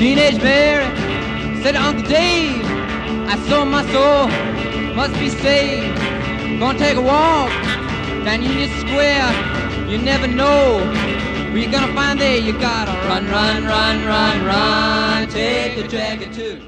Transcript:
Teenage Mary said Uncle Dave, I saw my soul, must be saved. Gonna take a walk down Union Square. You never know where you're gonna find there. You gotta run, run, run, run, run. Take the jacket too.